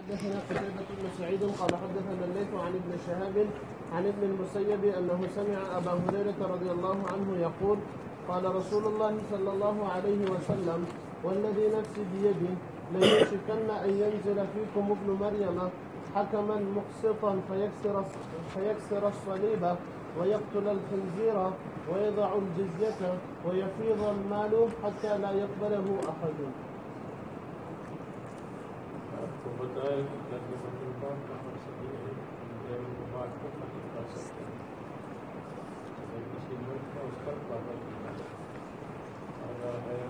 حدثنا قتيبة بن سعيد قال حدثنا الليث عن ابن شهاب عن ابن المسيب أنه سمع أبا هريرة رضي الله عنه يقول قال رسول الله صلى الله عليه وسلم والذي نفسي بيده ليوشكن أن ينزل فيكم ابن مريم حكما مقسطا فيكسر فيكسر الصليب ويقتل الخنزير ويضع الجزية ويفيض المال حتى لا يقبله أحد. بتایا کہ گھر غیر مبارک کو ختم کر سکتے ہیں کسی ملک کا اس پر اگر ہے۔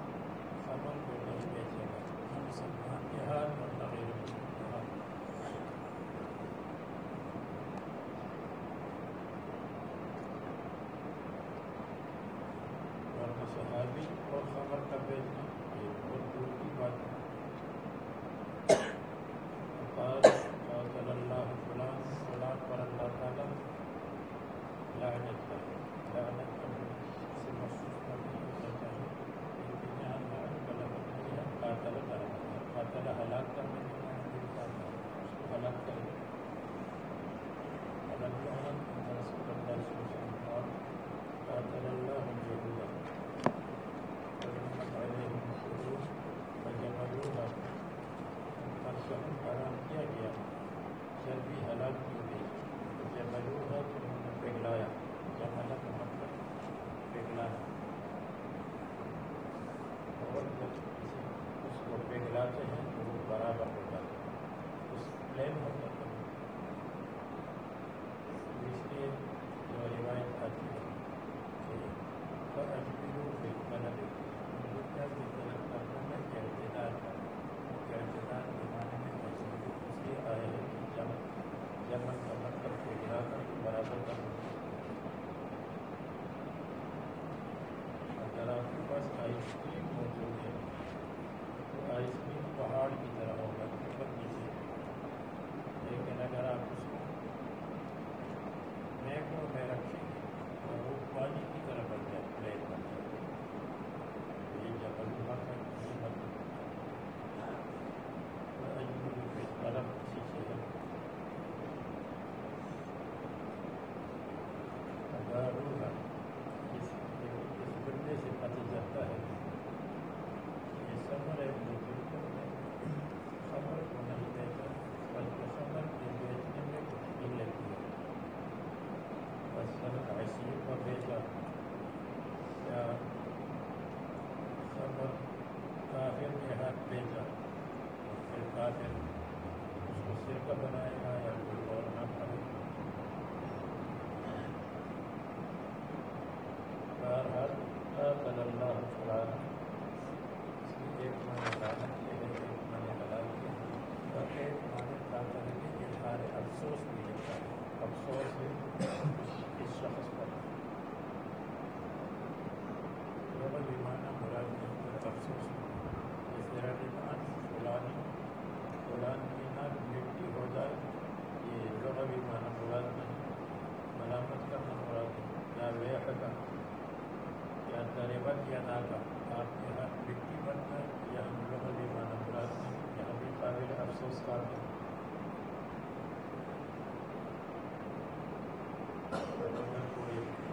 افسوس کار ہے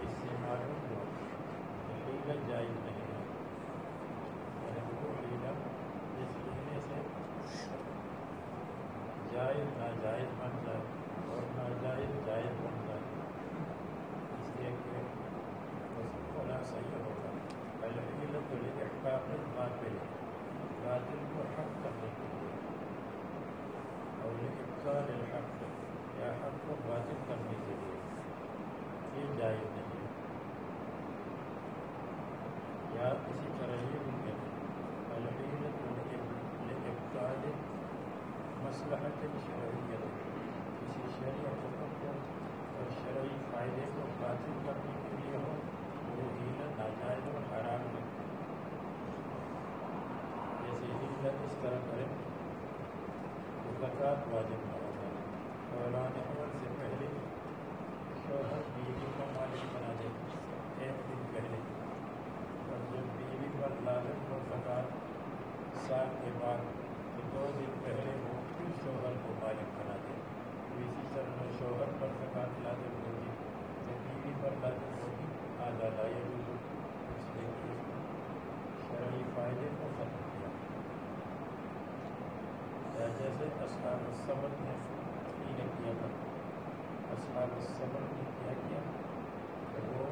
اس جائز نہیں ہے۔ جائز طرح کریں۔ ملاقات واجب۔ اصحاب الصبر نے کیا تھا۔ الصبر نے کیا کیا؟ وہ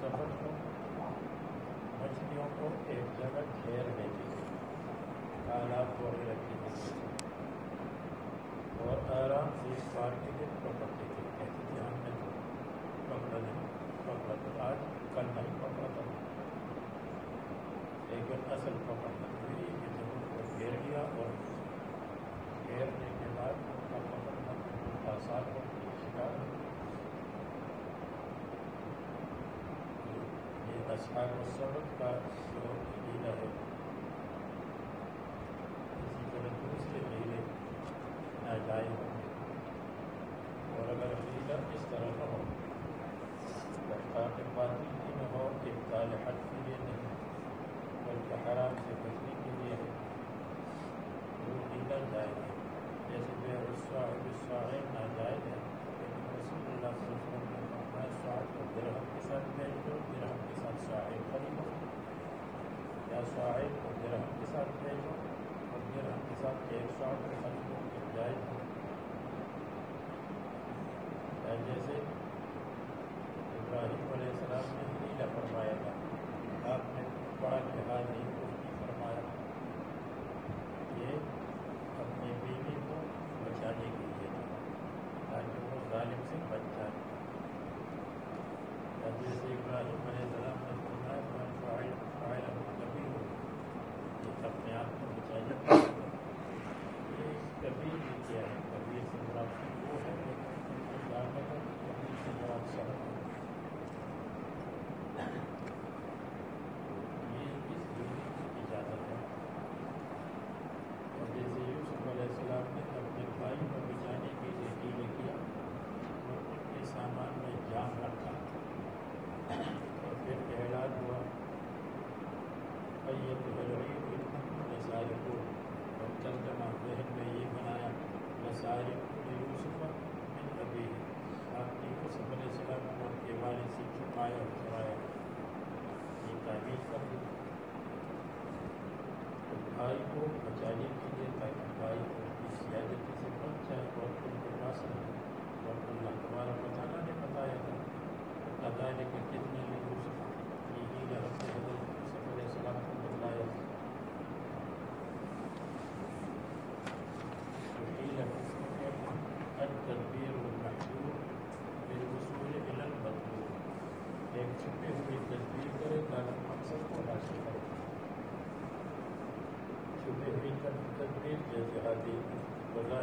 صبر کو مچھلیوں کو ایک جگہ گھیر بیٹھی تالاب کو رکھی اور آرام سے اس کے پکڑتے تھے۔ کہتے تھے، ہم نے تو پکڑا نہیں، پکڑا تو آج کل نہیں پکڑا تھا۔ لیکن اصل پکڑنا کیا اور گیرنے کے بعد آسان پر شکار یہ اصحاب و سبق کا شوق عقیدہ ہے۔ اسی طرح دوسرے میرے ناجائز جائے۔ جیسے ابراہیم علیہ السلام نے نیلا فرمایا تھا آپ نے بڑا جہاز نہیں۔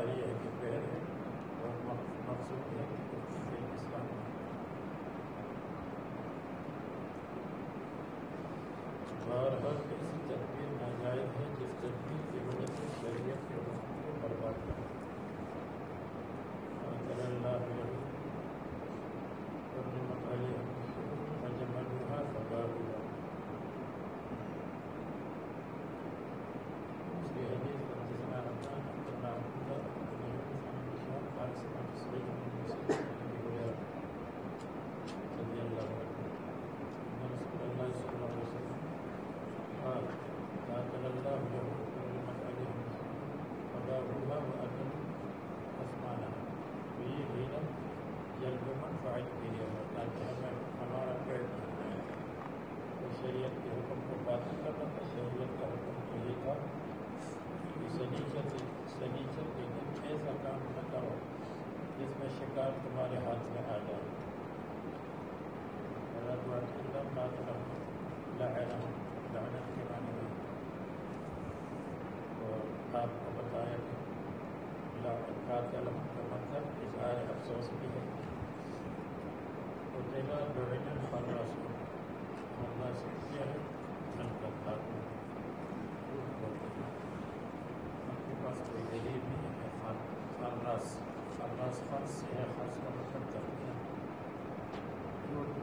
یہ ہے کہ پہر ہے اور مقصود ہے کہ اسلام بہرحال ایسی تدبیر ناجائز ہے جس تدبیر کی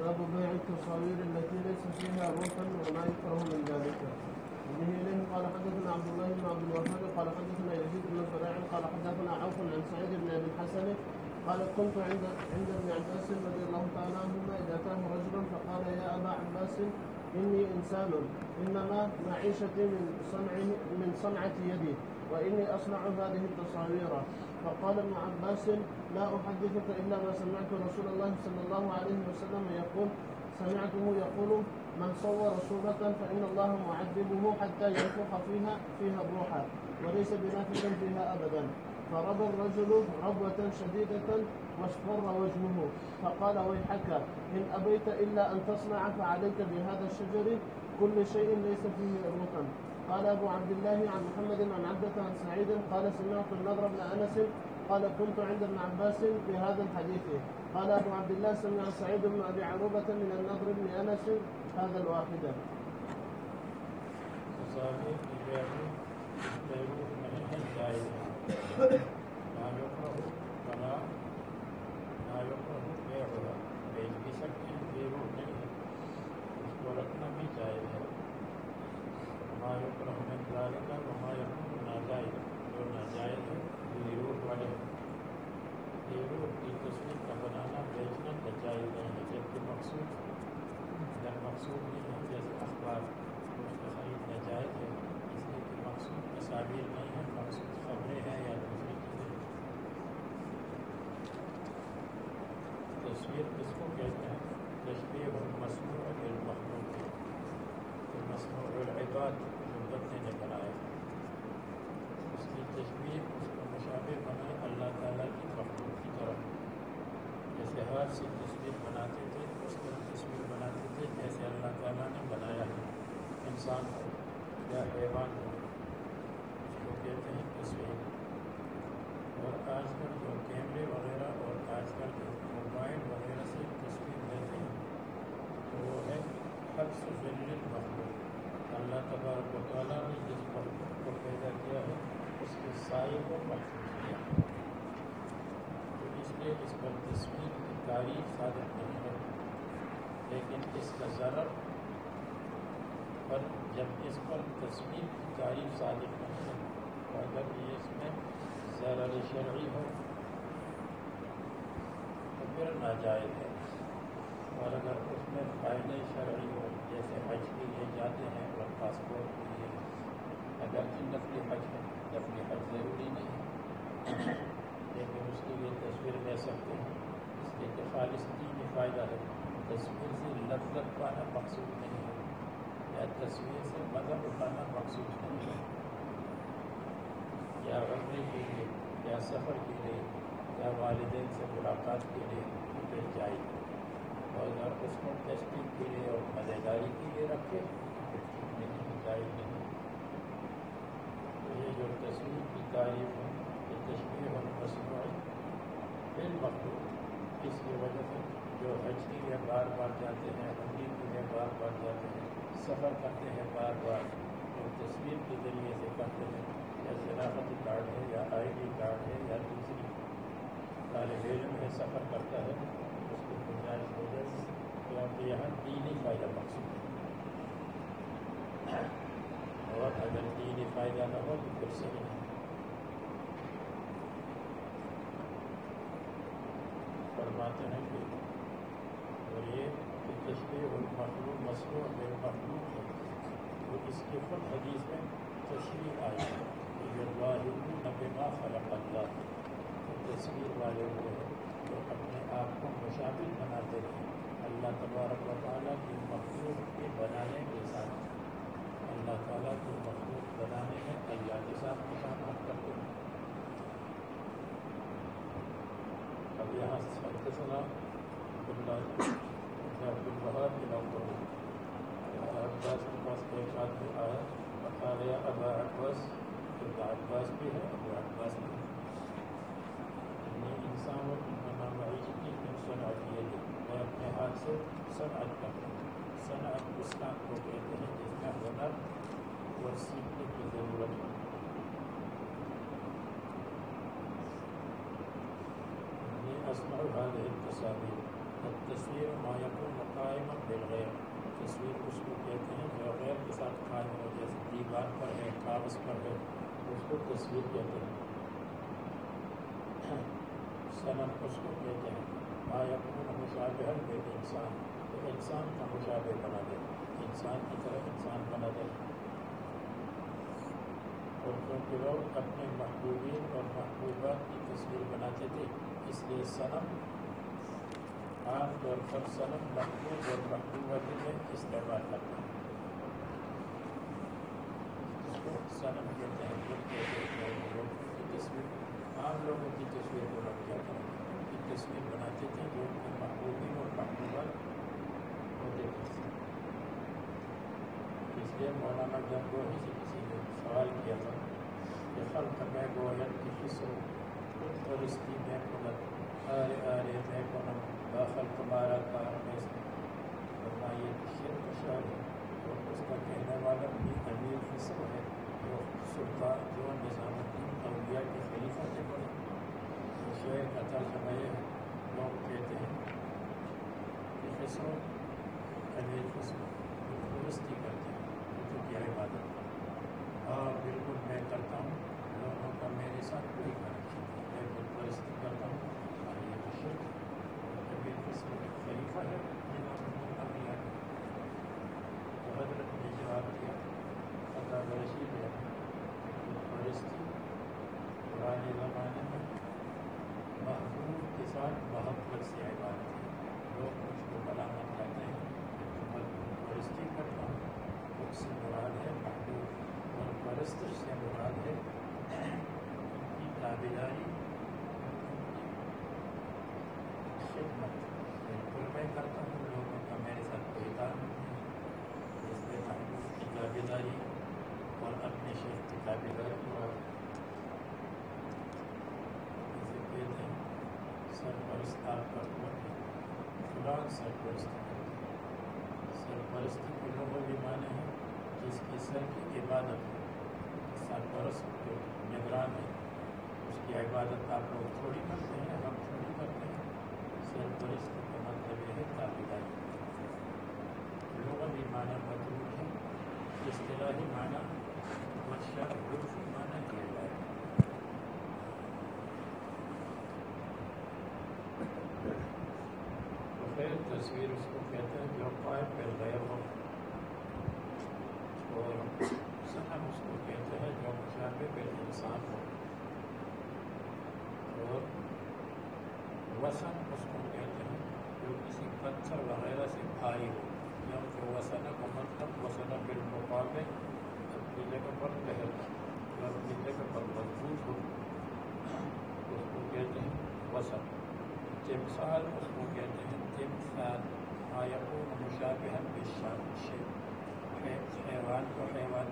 باب بيع التصاوير التي ليس فيها روحا وما يكره من ذلك. به اليه قال حدثنا عبد الله بن عبد الوهاب قال حدثنا يزيد بن زريع قال حدثنا عوف عن سعيد بن أبي الحسن قال كنت عند عند ابن عباس رضي الله تعالى عنهما إذا كان رجل فقال يا أبا عباس إني إنسان إنما معيشتي من صنع من صنعة يدي وإني أصنع هذه التصاوير. فقال ابن عباس لا أحدثك إلا ما سمعت رسول الله صلى الله عليه وسلم يقول سمعته يقول من صور صورة فإن الله معذبه حتى ينفخ فيها فيها الروح وليس بنافذ فيها أبدا. فرب الرجل ربوة شديدة واصفر وجهه. فقال ويحك إن أبيت إلا أن تصنع فعليك بهذا الشجر كل شيء ليس فيه روحا قال أبو عبد الله عن محمد عن عبدة عن سعيد قال سمعت النضر بن أنس قال كنت عند ابن عباس في هذا الحديث. قال أبو عبد الله سمع سعيد بن أبي عروبة من النضر بن أنس هذا الواحد. تصاویر کی بیعی بیچ بھی سکتے ہیں اس کو رکھنا بھی جائز ہے ناجائز جو ناجائز ہے تصویر کا بنانا بیچنا ہے جبکہ مقصود نہیں ہے جیسے اخبار اس کا خرید ناجائز ہے، اس لیے کہ مقصود تصاویر نہیں ہے مقصود خبریں ہیں یا دوسری چیزیں تصویر کس کو کہتے ہیں تشبیہ المصنوع بالمخلوق کہ مصنوع العباد جو بندے نے بنایا اس کی تشبیہ اس کو مشابہ بنائے اللہ تعالیٰ کی مخلوق کی طرف۔ جیسے ہاتھ سے تصویر بناتے تھے، اس طرح تصویر بناتے تھے، جیسے اللہ تعالیٰ نے بنایا ہے۔ انسان کو یا حیوان کو اس کو کہتے ہیں تصویر اور آج کل جو کیمرے وغیرہ اور آج کل جو موبائل وغیرہ سے تصویر لیتے ہیں تو وہ ہے حفظ ذل مخلوق اللہ تبارک و تعالیٰ نے جس مخلوق کو پیدا کیا ہے، اس کے سائے کو محفوظ کیا۔ تو اس لیے اس پر تصویر کی تاریخ صادق نہیں ہے۔ لیکن اس کا ضرر پر جب اس پر تصویر کی تعریف صادق نہیں ہے، تو اگر یہ اس میں ضرر شرعی ہو، تو پھر ناجائز ہے۔ اور اگر اس میں فائدہ شرعی ہو جیسے حج کے لیے جاتے ہیں اور پاسپورٹ کے لیے۔ اگر نفلی حج ہے نفلی حج ضروری نہیں ہے۔ لیکن اس کے لیے تصویر لے سکتے ہیں۔ اس لیے کہ خالص دینی فائدہ ہے۔ تصویر سے لذت پانا مقصود نہیں ہے۔ یا تصویر سے مذہب اٹھانا مقصود نہیں ہے۔ یا غربے کے لیے، یا سفر کے لیے، یا والدین سے ملاقات کے لیے۔ پھر جائے اور اس کو ٹیسٹنگ کے لیے اور مزیداری کے لیے رکھے نہیں۔ یہ جو تصویر کی تعریف ہے، یہ تشریح اور مصنوعی پھر مخلوق۔ اس کی وجہ سے جو حج کے لیے بار بار جاتے ہیں عمری کے لیے بار بار جاتے ہیں، سفر کرتے ہیں بار بار اور تصویر کے ذریعے سے کرتے ہیں، یا شناختی کارڈ ہے، یا آئی ڈی کارڈ ہے، یا دوسری طالب علم ہے، سفر کرتا ہے اس کو گنجائش ہو جائے کیونکہ یہاں دینی فائدہ مقصود ہے اور اگر دینی فائدہ نہ ہو تو پھر صحیح نہیں فرماتے ہیں کہ اور یہ کہ تشریح المخلوق مصنوع بے مخلوق ہے تو اس کی خود حدیث میں تشریح آئی ہے کہ جو خلق اللہ تصویر والے وہ ہیں جو اپنے آپ کو مشابل بناتے ہیں اللہ تبارک و تعالیٰ کی مخلوق کے بنانے کے ساتھ اللہ تعالیٰ کی مخلوق بنانے میں اللہ کے ساتھ مشابہت کرتے ہیں۔ اب یہاں حدثنا عبد البہار کے نام پر عباس کے پاس ایک آدمی آیا، بتا گیا ابا عباس ابا عباس بھی ہے ابو عباس بھی ہے۔ میں انسان اور انما معیشتی میں صنعت یہ ہے میں اپنے ہاتھ سے صنعت کرتا ہوں صنعت اس کام کو کہتے ہیں جس میں ہنر اور سیکھنے کی ضرورت ہے۔ اسمع هذه التصاویر۔ التصویر ما يكون قائما بالغیر تصویر اس کو کہتے ہیں جو غیر کے ساتھ قائم ہو، جیسے دیوار پر ہے، کاغذ پر ہے، اس کو تصویر کہتے ہیں۔ صنم اس کو کہتے ہیں۔ ما يكون مشابہ انسان تو انسان کا مشابہ بنا دے، انسان کی طرح انسان بنا دے۔ اور کیونکہ لوگ اپنے محبوبین اور محبوبات کی تصویر بناتے تھے۔ اس لیے صنم عام طور پر صنم محبوب اور محبوبہ کے لیے استعمال کرتے ہیں۔ اس کو صنم کہتے ہیں۔ لوگ کی تصویر، عام لوگوں کی تصویر کو لوگ کیا کریں کی تصویر بناتے تھے جو ان کے محبوبین اور محبوبات ہوتے تھے اس لیے مولانا گنگوہی سے کسی نے سوال کیا تھا کہ خلق میں گوین کی خسرو پرستی میں کنت آرے آرے میں کنم داخل تمہارا کار میں سے فرمائیے شیر شعر ہے اور اس کا کہنے والا بھی امیر خسرو ہے جو سلطان جو نظام الدین اولیاء کے خلیفہ سے پڑے تو شعر کا ترجمہ یہ ہے لوگ کہتے ہیں کہ خسرو امیر خسرو پرستی کرتے ہیں تو کیا عبادت ہاں بالکل میں کرتا ہوں لوگوں کا میرے ساتھ کوئی فرق نہیں میں خود پرستی کرتا ہوں اور یہ تو شرک کبھی کسی خلیفہ ہے انبیاء تو حضرت نے جواب دیا خطا رشید ہے پرستی پرانے زمانے میں محبوب کے ساتھ محبت سے عبادت ہے لوگ مجھ کو ملامت کرتے ہیں میں پرستی کرتا ہوں اس سے مراد ہے محبوب اور پرستش سے مراد ہے ان کی تابیداری خدمت بالکل میں کرتا ہوں لوگوں کا میرے ساتھ کوئی تعلق نہیں اس لیے محبوب کی تابیداری اور اپنے شیخ کی تابیداری اور جسے کہتے ہیں سرپرست آپ کا قوت ہے فلان سرپرست سرپرستی کے لوگوں بھی مانے ہیں جس کی سر کی عبادت ہے۔ سرپرست جو نگران ہے اس کی عبادت آپ لوگ تھوڑی کرتے ہیں، ہم تھوڑی کرتے ہیں۔ سرپرست کا مطلب یہ ہے تابیداری۔ لوگوں بھی معنی مطلوب ہے۔ اصطلاحی معنی بادشاہ عرفی معنی کیا جائے۔ تو خیر تصویر اس کو کہتے ہیں جو قائم پہ غیر ہو۔ اور صنم اس کو کہتے ہیں جو مشابے پہ انسان ہو۔ اور وسن اس کو کہتے ہیں جو کسی پتھر وغیرہ سے بھاری ہو۔ جبکہ وسن کا مطلب وسن بالمقابل اپنی جگہ پر ٹہرنا جو اپنی جگہ پر مضبوط ہو، اس کو کہتے ہیں وسن تمثال اس کو کہتے ہیں تمثال آیا مشابہ بالشاہ شیخ حیوان کو حیوان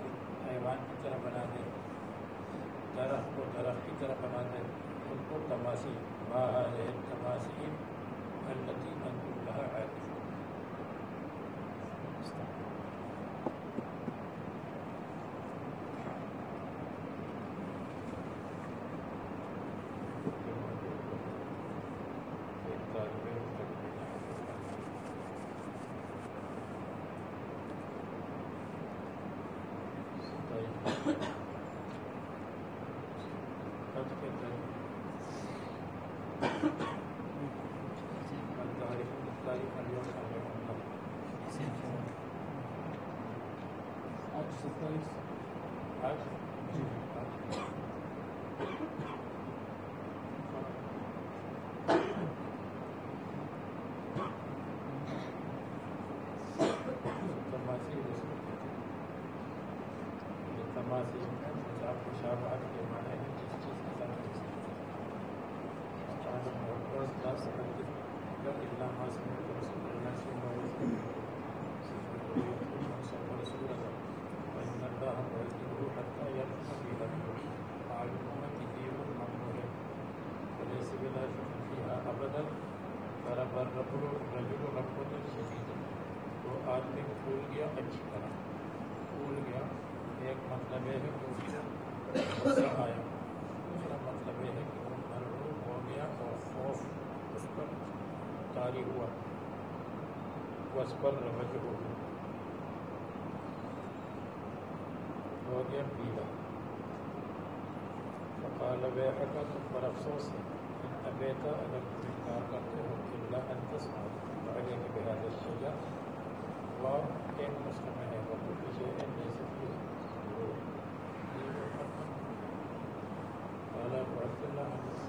حیوان کی طرح بنا دے۔ درخت کو درخت کی طرح بنا دے۔ ان کو تماسی ما هذه التماثيل تو آدمی پھول گیا اچھی طرح۔ پھول گیا۔ ایک مطلب یہ ہے کہ غصہ آیا۔ دوسرا مطلب یہ ہے کہ وہ مرغوب ہو گیا اور خوف اس پر طاری ہوا۔ اس پر روج ہو گیا۔ ہو گیا پیلا۔ فقال بیحکا تم پر افسوس ہے۔ ان ابیتا اگر تم انکار کرتے ہو الا ان تسمع فعلیک بهذا الشجر اور ایک مسلم ہے۔ وہ کل شيء الله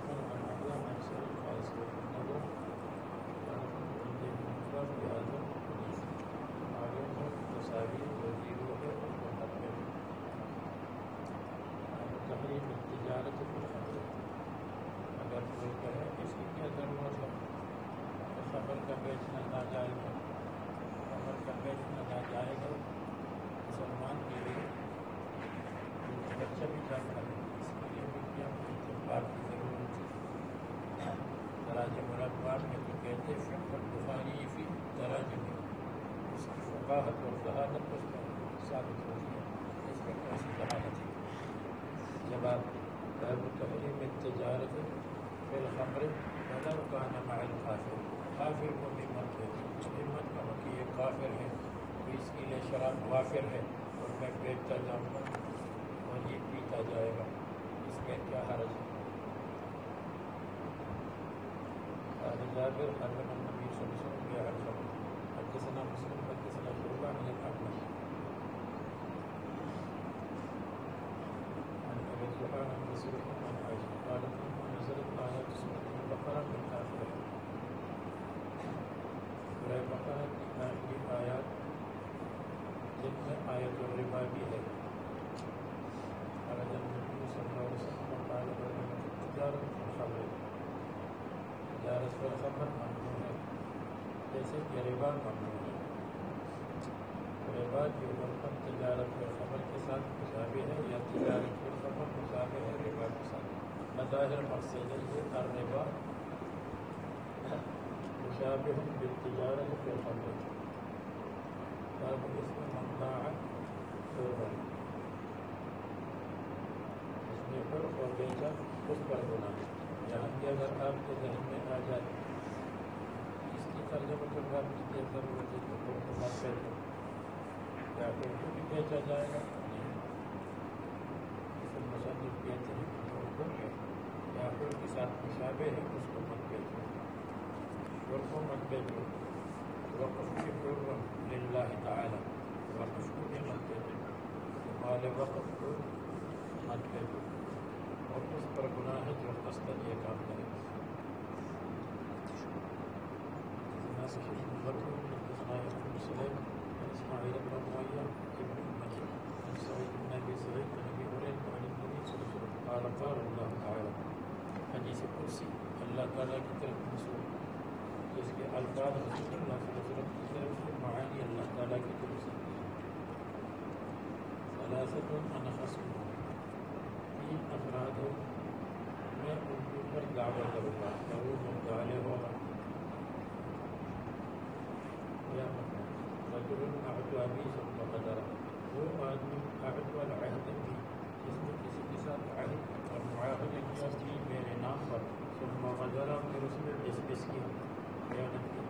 اس کی فقاہت اور ذہانت اس میں ثابت ہوتی ہے اس میں کیسی ذہانت ہے؟ جواب باب تحریم التجارت فی الخمر ولو کان مع الکافر۔ کافر کو بھی ہے۔ ہمت کا کہ یہ کافر ہے۔ تو اس کے لیے شراب وافر ہے۔ اور میں بیچتا جاؤں گا اور یہ پیتا جائے گا۔ اس میں کیا حرج ہے؟ قال جابر حرم النبي صلى الله عليه وسلم بيع الخمر حدثنا مسلم Sweet. کہ آپ کے ذہن میں آ جائے۔ اس کی ترجمہ کے بعد کی ضرورت ہے تو فرق مت بیچو کیا پھر بھی بیچا جائے گا۔ نہیں۔ اسے مصنف کہتے ہیں۔ کہ جو یا پھر کے ساتھ مشابہ ہے۔ اس کو مت بیچو شور کو مت بیچو وقف کی حرم للہ تعالی۔ وقف کو بھی مت بیچو مال وقف کو مت بیچو اور اس پر گناہ ہے جو قصدن یہ کام کرے۔ يحيى بن سليم عن اسماعيل بن ہو میں ان کے اوپر دعوت کروں گا وہ مطالعے ہوگا رجل عہد ابھی سب قدر وہ آدمی عہد والا عہد بھی جس نے کسی کے ساتھ عہد اور معاہدہ کیا تھی، میرے نام پر ثم غدر، پھر اس نے جس کس کی خیانت کی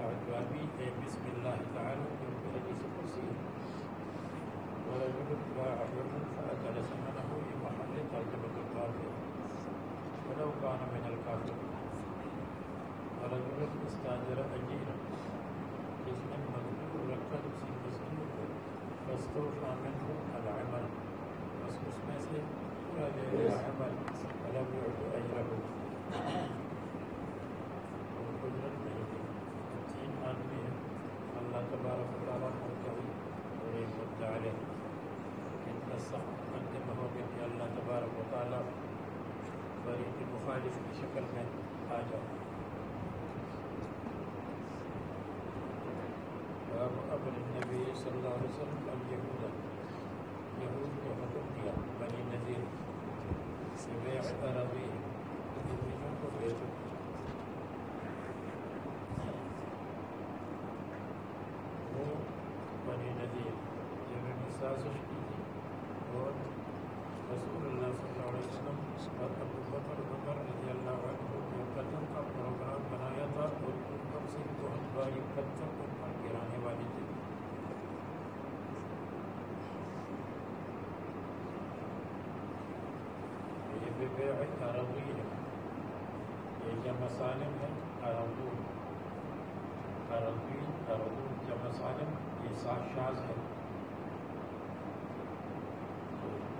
عہد ابھی ہے، بسم اللہ تعالیٰ تعالی کیونکہ حدیث کرسی ہے ورجل باع حرا فأكل ثمنه لمحل ترجمة الكافر ولو كان من الكافر ورجل استاجر أجيرا فاستوفى منه العمل. لے لیا عمل. ولم يعد أجره. دی تین آدمی ہیں اللہ تبارک و تعالیٰ مرتضی اور ایک مدعا اتنا سخت مقدمہ ہو گیا کہ اللہ مخالف کی شکل باب ابن النبی صلی اللہ علیہ وسلم الہود یہود کو حکم دیا بنی نذیر سے عربی زمینوں کو بیچو وہ بنی نذیر جنہوں نے سازش کی تھی اور رسول اللہ صلی اللہ علیہ وسلم اور أبو بکر بکر رضی اللہ عنہ نے قتل کا پروگرام بنایا تھا اور ان پر سے بہت باری پتھر ان یہ بے عربی ہے یہ جمع سالم ہے عربون عربی عربون جمع سالم یہ سات شاز ہے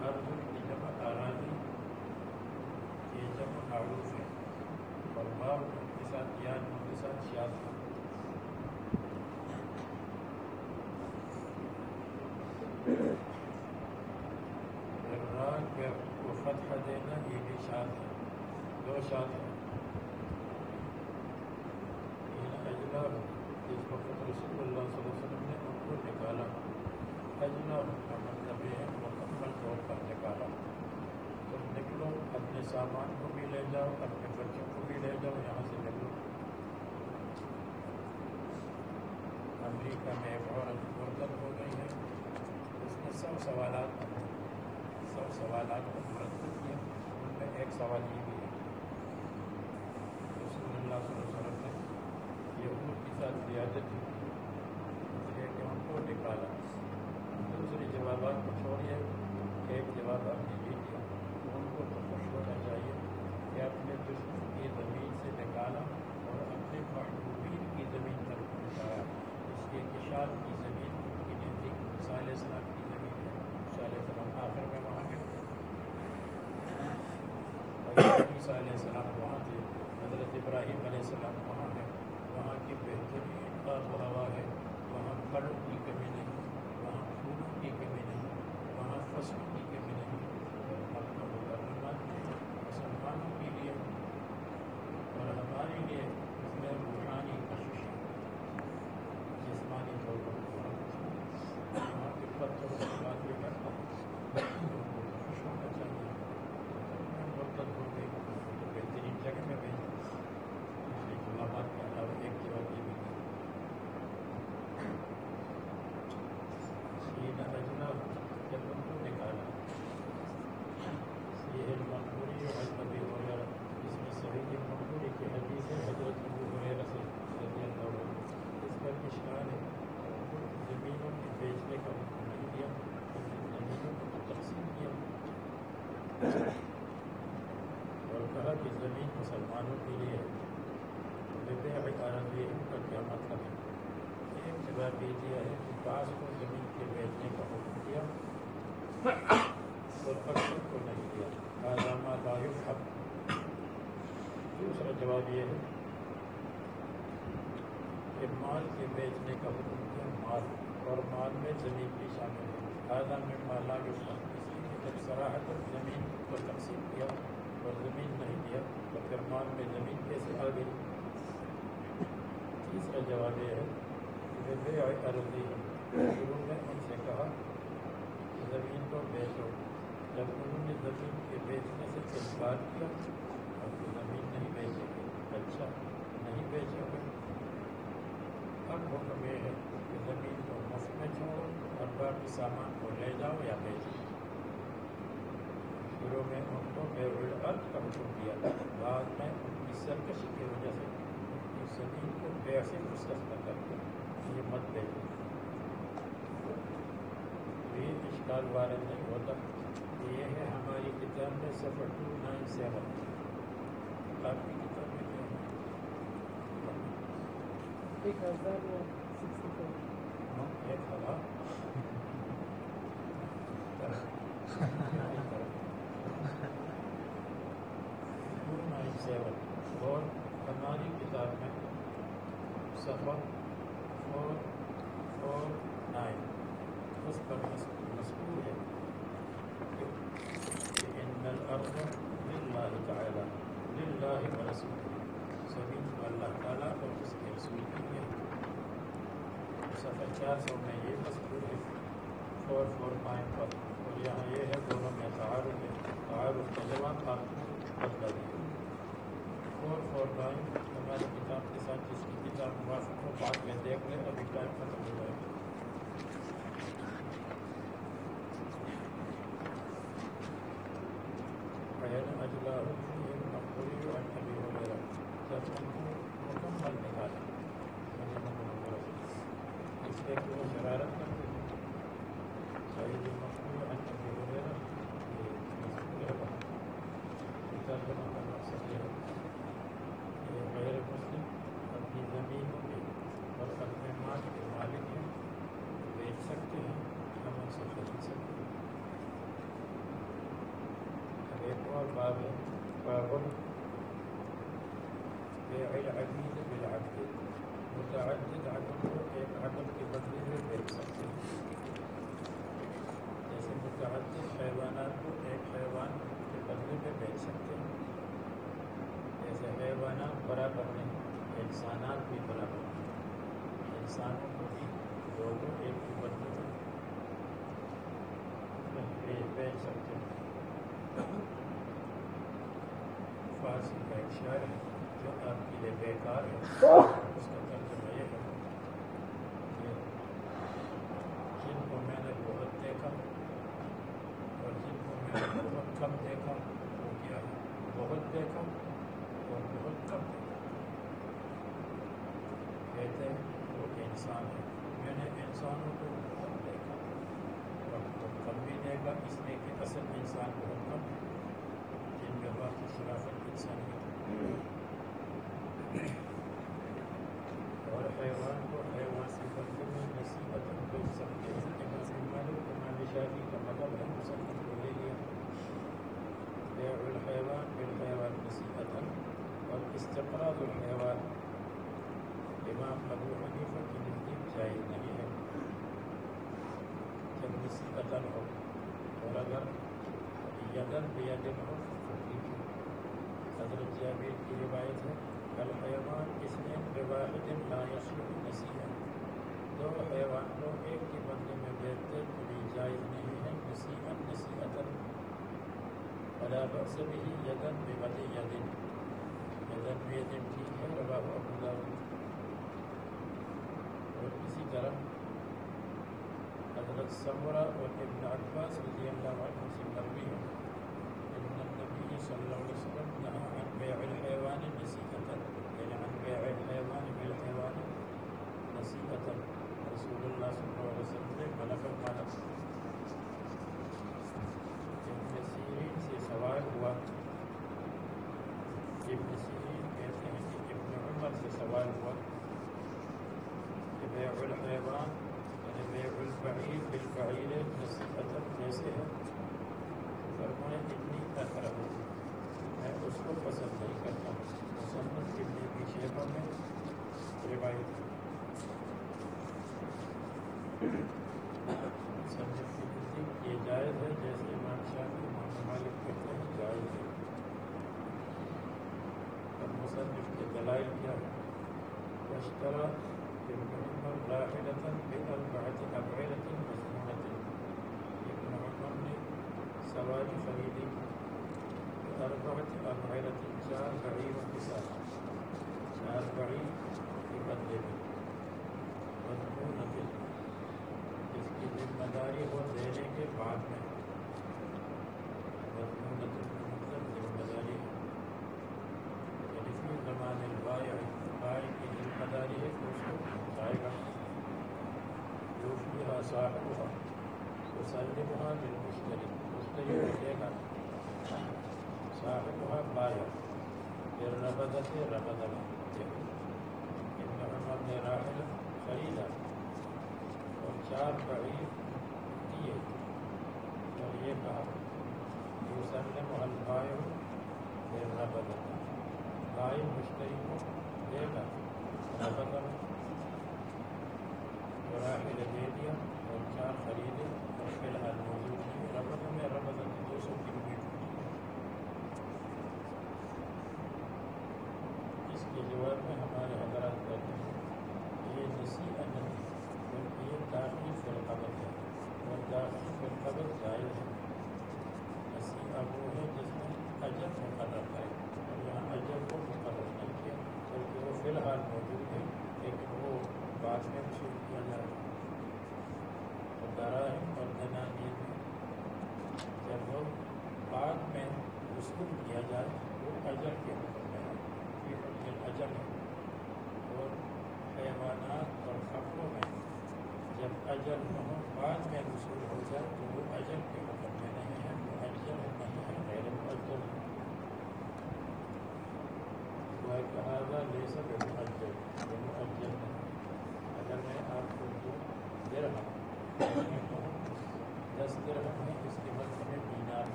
قرض کی جمع اراضی یہ جمع معروف ہے اور باب کے ساتھ یاد کے ساتھ شاد ہے پہ کو فتح دینا یہ بھی شاد ہے، دو شاد ہے اجلا جس وقت رسول اللہ صلی اللہ علیہ وسلم نے ان کو نکالا۔ اجلا کا مطلب یہ ہے مکمل طور پر نکالا۔ تم نکلو، اپنے سامان کو بھی لے جاؤ، اپنے بچوں کو بھی لے جاؤ، یہاں سے نکلو۔ امریکہ میں ایک عورت مرتب ہو گئی ہے، اس نے سب سوالات سوالات کو مرتب کیا ان میں ایک سوال یہ بھی ہے رسول اللہ صلی اللہ علیہ وسلم نے یہود کے ساتھ زیادت اس لیے کہ ان کو نکالا۔ دوسرے جوابات کو چھوڑیے، ایک جواب آپ نے یہ دیا ان کو تو خوش ہونا چاہیے کہ اپنے دشمن کی زمین سے نکالا اور اپنے محبوبین کی زمین تک پہنچایا، اس لیے کہ شاد کی زمین کی نزدیک موسیٰ علیہ السلام کی زمین ہے موسیٰ علیہ السلام آخر میں وہاں گئے موسیٰ علیہ السلام، وہاں تھے۔ حضرت ابراہیم علیہ السلام وہاں ہے وہاں کی بہترین آب و ہوا ہے۔ وہاں پھلوں کی کمی نہیں، وہاں پھولوں کی کمی نہیں، وہاں فصلوں کی کمی نہیں مکہ مکرمہ مسلمانوں کے لیے اور ہمارے لیے اس میں روحانی کشش ہے جسمانی طور پر وہاں کے پتھروں کی بات یہ کرتا ہوں خوش ہونا چاہیے مرتب ہو گئی تو بہترین جگہ میں بھیجا اس لیے غلامات کے علاوہ ایک جواب یہ بھی سین اجنا جب ان کو نکالا یہ ہے مقبوری اور نبی وغیرہ اس میں صحیح مقبوری کی حدیث ہے حضرت ابو وغیرہ سے رضی اللہ عنہ اس پر اشکال ہے زمینوں کے بیچنے کا حکم نہیں دیا زمینوں کو تو تقسیم کیا اور کہا کہ زمین مسلمانوں کے لیے ہے بے عقارت یہ ان کا کیا مطلب ہے ایک جواب یہ دیا ہے کہ بعض کو زمین کے بیچنے کا حکم دیا اور اکثر کو نہیں دیا علامہ لاحق حق دوسرا جواب یہ ہے کہ مال کے بیچنے کا حکم دیا مال اور مال میں زمین بھی شامل ہے۔ آدھا میں مالا کے حق اس لیے جب زمین کو تقسیم کیا اور زمین نہیں دیا تو پھر مال میں زمین کیسے آ گئی؟ تیسرا جواب یہ ہے کہ بے عرضی شروع میں ان سے کہا کہ زمین کو بیچو۔ جب انہوں نے زمین کے بیچنے سے انکار کیا اب تو زمین نہیں بیچے گی اچھا نہیں بیچے گے اب حکم یہ ہے مفت اور باقی سامان کو لے جاؤ یا بیچو شروع میں ان کو بے العرض کا حکم دیا بعد میں ان کی سرکشی کی وجہ سے ان کی زمین کو بے سے مستقبل کر دیا یہ مت بیچو یہ اشکال وارد نہیں ہوتا یہ ہے ہماری کتاب میں سفر ٹو نائن سیون آپ کی کتاب میں کیا ہے ایک ہزار سکسٹی فور ہاں، ایک ہوا ٹو نائن سیون اور ہماری کتاب میں سفر فور فور نائن اس پر مذکور ہے کہ ان الارض للہ سفر چار سو میں یہ مذکور ہے فور فور نائن پر اور یہاں یہ ہے دونوں میں تعارف ہے تعارف کا جواب آپ بدلا دیا فور فور نائن ہماری کتاب کے ساتھ جس کی کتاب موافق ہو بعد میں دیکھ لیں ابھی ٹائم ختم ہو جائے گا فین اجلا مقبولی اور ابھی وغیرہ جب ان کو مکمل نکالا اس لیے کہ وہ شرارت کرتے تھے شہید مقبول اور ابھی وغیرہ یہ مذکور ہے وہاں ترجمہ کا مقصد یہ ہے کہ غیر مسلم اپنی زمینوں کے اور اپنے مال کے مالک ہیں بیچ سکتے ہیں ہم ان سے خرید سکتے ہیں اب ایک اور باب باب بیع العبید بالعبد متعدد عدد کو ایک عدد کے بدلے میں بیچ سکتے ہیں جیسے متعدد حیوانات کو ایک حیوان کے بدلے میں بیچ سکتے ہیں، جیسے حیوانات برابر نہیں انسانات بھی برابر نہیں انسانوں کو بھی لوگوں ایک کے بدلے میں بیچ سکتے ہیں۔ فارسی کا ایک شعر ہے جو آپ کے لیے بیکار ہے۔ اس کا ترجمہ یہ ہے کہ جن کو میں نے بہت دیکھا اور جن کو میں نے بہت کم دیکھا وہ کیا ہے؟ بہت دیکھا اور بہت کم دیکھا۔ کہتے ہیں وہ انسان ہے۔ میں نے انسانوں کو بہت دیکھا اور بہت کم بھی دیکھا اس لیے کہ اصل انسان بہت کم ہے۔ جن میں باقی شرافت الحيوان بالحيوان نسيئة والاستقراض الحيوان إمام أبو حنيفة بن الدين جاي نبيه كالنسيئة العرف ولدر يدا بيد العرف حضرت جابر کی روایت ہے الحیوان اس نے بواحد لا یصلح نصیحہ دو حیوان کو ایک کے بدلے میں بیچتے تو بھی جائز نہیں ہے نصیحت نصیحت فلا بأس به یدن ببد یدن۔ یدن بیدن ٹھیک ہے، رواہ ابو داود۔ اور اسی طرح حضرت سمرہ اور ابن عباس رضی اللہ عنہ سے مروی ہے۔ النبی صلی اللہ علیہ وسلم نہا عن بیع الحیوان نصیحتا یعنی عن بیع الحیوان بالحیوان نصیحتا رسول اللہ صلی اللہ علیہ وسلم نے منع فرمایا ابن سیرین سے سوال ہوا ابن سیرین کہتے ہیں کہ ابن عمر سے سوال ہوا کہ بیع الحیوان یعنی بیع البعیر بالبعیر نصیحتا جیسے ہے فرمائے اتنی اثر اس کو پسند نہیں کرتا۔ مصنف کے لیے بھی شیبوں میں روایت۔ مصنف کی نزدیک یہ جائز ہے، جیسے امام شافی امام مالک کہتے ہیں، جائز ہے۔ اور مصنف کے دلائل کیا ہے اس طرح داخلتاً بالباعت أبعرة مسنونة ابن عمر نے سواری خریدی۔ أربعة أمهرة شافعي وانتصار شافعي في مذہب مضمون جس کی ذمہ داری وہ دینے کے بعد میں سے رغد محمد خریدا اور چار بڑی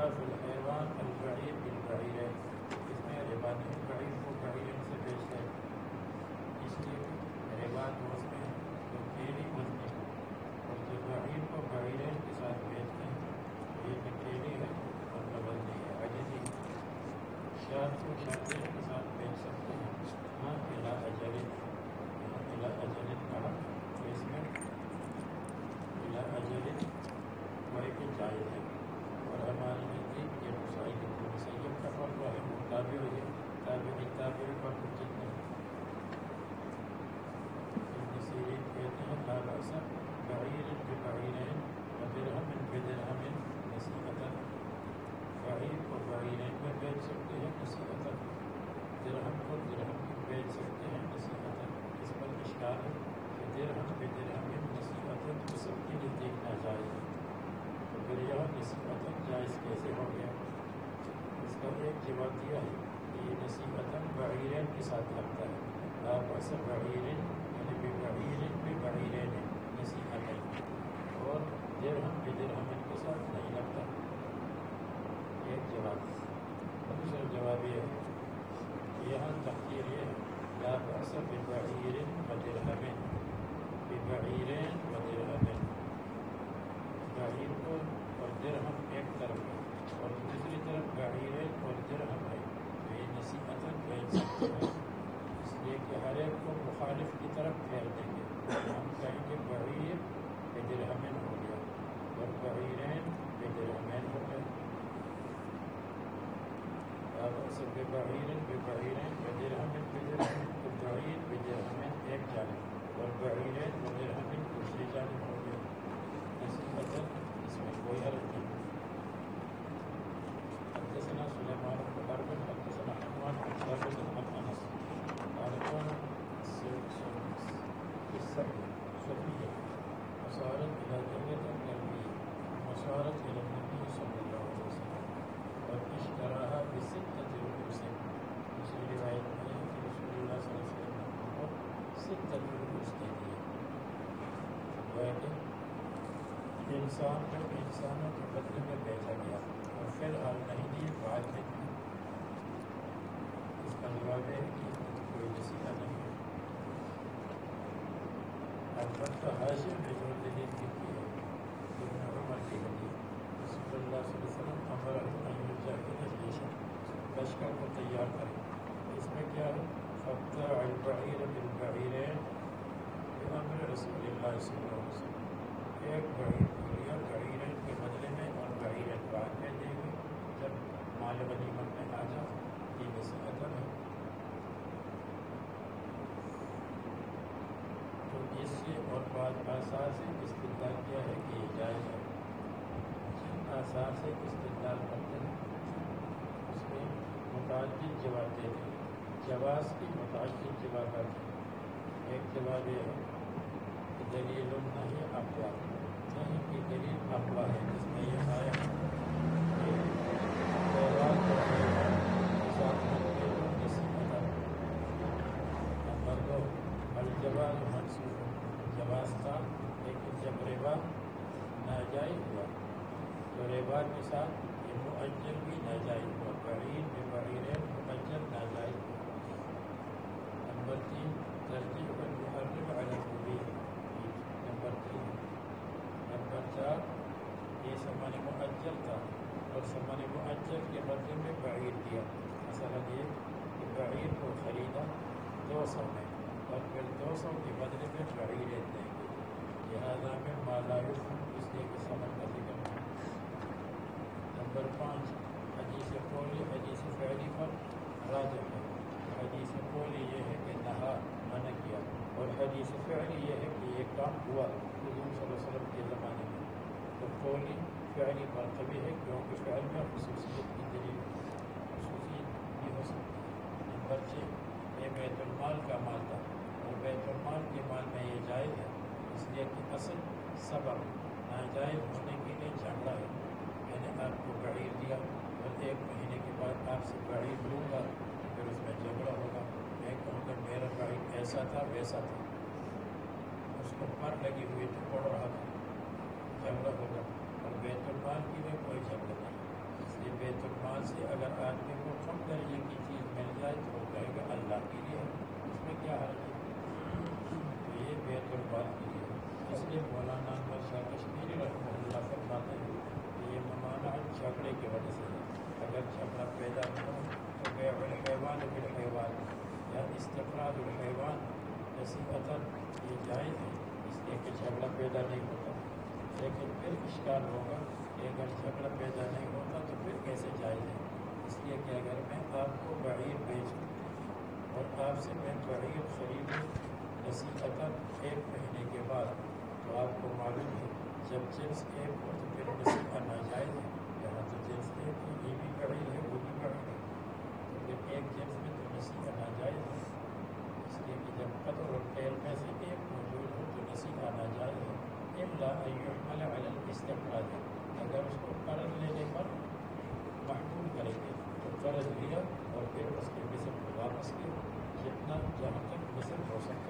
ربا فی الحیوان البعیر بالبعیر ہے، اس میں ربانی بعیر کو بعیر سے پیش ہے۔ اس لیے ربان اس میں تو تیری وزن ہے، اور جو بعیر کو بعیر کے ساتھ بیچتے ہیں، یہ تیری ہے اور قبل نہیں ہے۔ عجیبی شاد کو شادی سے ببعیر ببعیر بدرہم بدرہم ایک جانب اور بعیر بدرہم دوسری جانب ہو گیا نصیحت اس میں کوئی حرف نہیں حدثنا سلیمان بن حرب حدثنا حماد بن ثابت بن انس قال كان السبع صفية وصارت إلى جنة من البيت وصارت إلى النبي صلى الله عليه وسلم واشتراها بستة رؤوس دوسری روایت میں ہے کہ رسول اللہ صلی اللہ علیہ وسلم کو ستة رؤوس دے دیے گویا کہ انسان کو انسانوں کے بدلے میں بیچا گیا اور فی الحال نہیں دیے بعد میں اس کا جواب ہے کہ کوئی وسیلہ نہیں ہے۔ البتہ حاشم نے جو دلیل کی کی ہے ابن عمر کی حدیث رسول اللہ صلی اللہ علیہ وسلم امر ان یجاہد جیشا لشکر کو تیار کرے اس میں کیا ہے؟ فقطع البعیر بالبعیرین بامر رسول اللہ صلی اللہ علیہ وسلم۔ ایک بعیر کو لیا بعیرین کے بدلے میں اور بعیرین بعد میں دیں گے جب مال غنیمت میں آ جا یہ وسیعت ہے۔ تو اس سے اور بعض آثار سے استدلال کیا ہے کہ یہ جائز ہے۔ جن آثار سے استدلال کرتے ہیں، اس میں متعدد جواب دیتے ہیں۔ جواز کی متعدد جوابات ہیں۔ ایک جواب یہ ہے دلیل نہیں اقوا نہیں کی دلیل اقوا ہے جس میں یہ آیا نمبر دو الجواز منصوب جواز تھا لیکن جب ربا ناجائز ہوا تو ربا کے ساتھ یہ معجل بھی ناجائز ہوا بعیر میں بعیر معجل ناجائز ہوا نمبر تین ترجیح المحرم علی المبین نمبر تین نمبر چار یہ سامان تھا اور سامان معجل کے بدلے میں بعیر دیا۔ مثلا یہ کہ بعیر کو خریدا دو سو میں اور پھر دو سو کے بدلے میں بعیریں دیں گے لہٰذا میں مالائف ہوں اس لیے کہ سمجھ کا ذکر نمبر پانچ، حدیث قولی، حدیث فعلی پر راجع ہے۔ حدیث قولی یہ ہے کہ نہا، منع کیا۔ اور حدیث فعلی یہ ہے کہ یہ کام ہوا۔ حضور صلی اللہ علیہ وسلم کے زمانے میں۔ تو قولی فعلی پر ہے کیونکہ فعل میں خصوصیت کی دلیل خصوصیت بھی ہو سکتی نمبر چھ یہ بیت المال کا مال تھا اور بیت المال کے مال میں یہ جائز ہے، اس لیے کہ اصل سبب ناجائز ہونے کے لیے جھگڑا ہے۔ میں نے آپ کو بعیر دیا اور ایک مہینے کے بعد آپ سے بعیر لوں گا، پھر اس میں جھگڑا ہوگا۔ میں کہوں گا میرا بعیر ایسا تھا، ویسا تھا۔ اس کو پر لگی ہوئی تھی پڑ رہا تھا۔ جھگڑا ہوگا۔ بیت المال کی میں کوئی جھگڑا نہیں۔ اس لیے بیت المال سے اگر آدمی کو کم درجے کی چیز مل جائے تو وہ کہے گا اللہ کے لیے۔ اس میں کیا حرج ہے؟ تو یہ بیت المال کے لیے۔ اس لیے مولانا انور شاہ کشمیری رحمۃ اللہ فرماتے ہیں کہ یہ ممانعت جھگڑے کی وجہ سے ہے۔ اگر جھگڑا پیدا ہو تو بیع الحیوان بالحیوان یا استفراد الحیوان نصیحت یہ جائز ہے۔ اس لیے کہ جھگڑا پیدا نہیں ہوتا لیکن پھر اشکال ہوگا کہ اگر جھگڑا پیدا نہیں ہوتا تو پھر کیسے جائز ہے؟ اس لیے کہ اگر میں آپ کو بعیر بیچوں اور آپ سے میں بعیر خریدوں نصیحت ایک مہینے کے بعد تو آپ کو معلوم ہے، جب جنس ایک ہو تو پھر نصیحت ناجائز ہے۔ یہاں تو جنس ایک ہے، یہ بھی بعیر ہے، وہ بھی بعیر ہے۔ تو پھر ایک جنس میں تو نصیحت ناجائز ہے۔ اس لیے کہ جب قطر اور تیل میں سے ایک موجود ہو تو نصیحت ناجائز ہے۔ اللہ علی الاستقراد اگر اس کو قرض لینے پر محکوم کریں گے تو قرض لیا اور پھر اس کے مصر کو واپس کیا جتنا جہاں تک مصر ہو سکتا